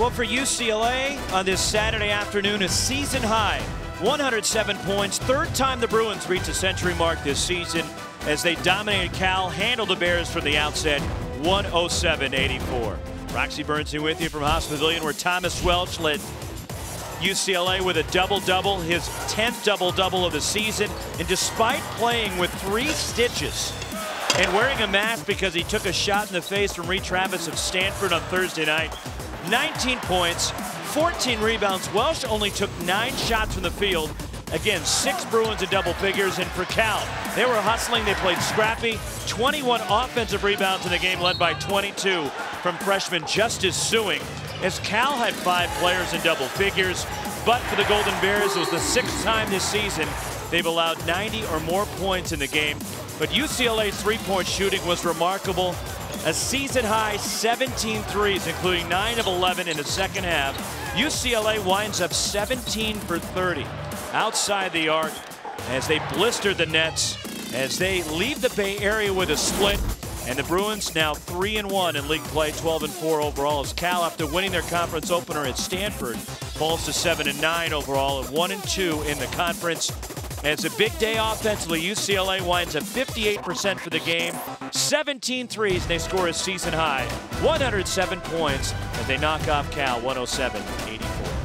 Well, for UCLA on this Saturday afternoon, a season high 107 points. Third time the Bruins reached a century mark this season as they dominated Cal, handled the Bears from the outset 107 84. Roxy Burns Bernstein with you from Haas Pavilion, where Thomas Welsh led UCLA with a double-double, his 10th double-double of the season. And despite playing with three stitches and wearing a mask because he took a shot in the face from Reid Travis of Stanford on Thursday night, 19 points, 14 rebounds. Welsh only took nine shots from the field. Again, six Bruins in double figures. And for Cal, they were hustling. They played scrappy. 21 offensive rebounds in the game, led by 22 from freshman Justice Sueing as Cal had five players in double figures. But for the Golden Bears, it was the sixth time this season they've allowed 90 or more points in the game. But UCLA's three-point shooting was remarkable. A season high 17 threes, including 9 of 11 in the second half. UCLA winds up 17 for 30 outside the arc as they blister the Nets as they leave the Bay Area with a split. And the Bruins now 3 and 1 in league play, 12 and 4 overall. As Cal, after winning their conference opener at Stanford, falls to 7 and 9 overall, and 1 and 2 in the conference. And it's a big day offensively. UCLA winds at 58% for the game, 17 threes, and they score a season high 107 points as they knock off Cal 107 84.